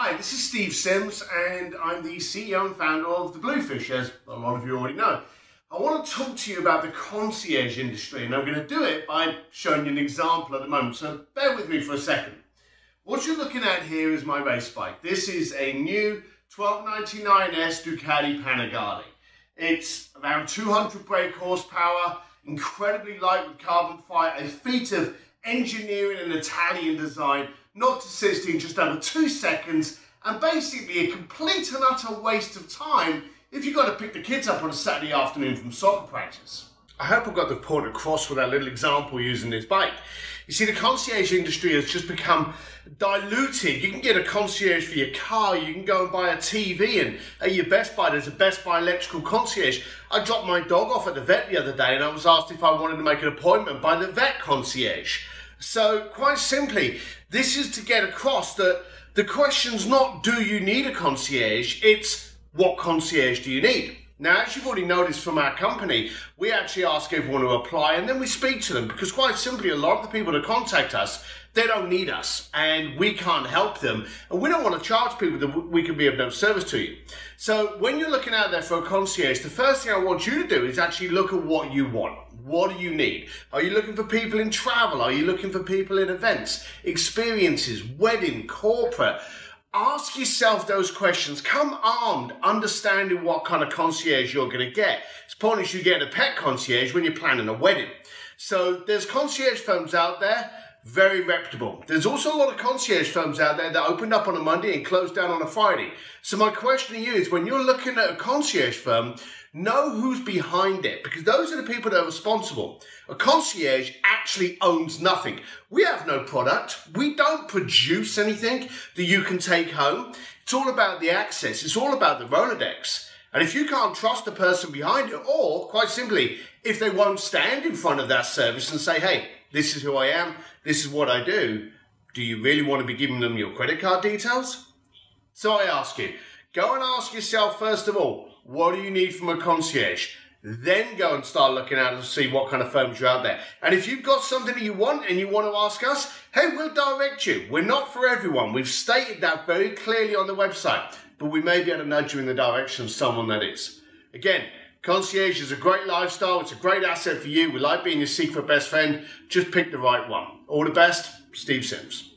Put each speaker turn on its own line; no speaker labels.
Hi, this is Steve Sims, and I'm the CEO and founder of The Bluefish, as a lot of you already know. I want to talk to you about the concierge industry, and I'm going to do it by showing you an example at the moment, so bear with me for a second. What you're looking at here is my race bike. This is a new 1299S Ducati Panigale. It's around 200 brake horsepower, incredibly light with carbon fiber, a feat of engineering and Italian design, not to 60 in just under two seconds, and basically a complete and utter waste of time if you've got to pick the kids up on a Saturday afternoon from soccer practice. I hope I've got the point across with that little example using this bike. You see, the concierge industry has just become diluted. You can get a concierge for your car, you can go and buy a TV, and at your Best Buy, there's a Best Buy electrical concierge. I dropped my dog off at the vet the other day and I was asked if I wanted to make an appointment by the vet concierge. So, quite simply, this is to get across that the question's not do you need a concierge, it's what concierge do you need? Now, as you've already noticed from our company, we actually ask everyone to apply and then we speak to them because quite simply, a lot of the people that contact us, they don't need us and we can't help them. And we don't want to charge people that we can be of no service to you. So when you're looking out there for a concierge, the first thing I want you to do is actually look at what you want. What do you need? Are you looking for people in travel? Are you looking for people in events, experiences, wedding, corporate? Ask yourself those questions. Come armed, understanding what kind of concierge you're going to get. It's pointless you get a pet concierge when you're planning a wedding. So there's concierge firms out there very reputable. There's also a lot of concierge firms out there that opened up on a Monday and closed down on a Friday. So my question to you is when you're looking at a concierge firm, know who's behind it because those are the people that are responsible. A concierge actually owns nothing. We have no product. We don't produce anything that you can take home. It's all about the access. It's all about the Rolodex. And if you can't trust the person behind it, or quite simply, if they won't stand in front of that service and say, hey, this is who I am, this is what I do, do you really want to be giving them your credit card details? So I ask you, go and ask yourself first of all, what do you need from a concierge? Then go and start looking out and see what kind of firms are out there. And if you've got something that you want and you want to ask us, hey, we'll direct you. We're not for everyone. We've stated that very clearly on the website, but we may be able to nudge you in the direction of someone that is. Again, Concierge is a great lifestyle. It's a great asset for you. We like being your secret best friend. Just pick the right one. All the best, Steve Sims.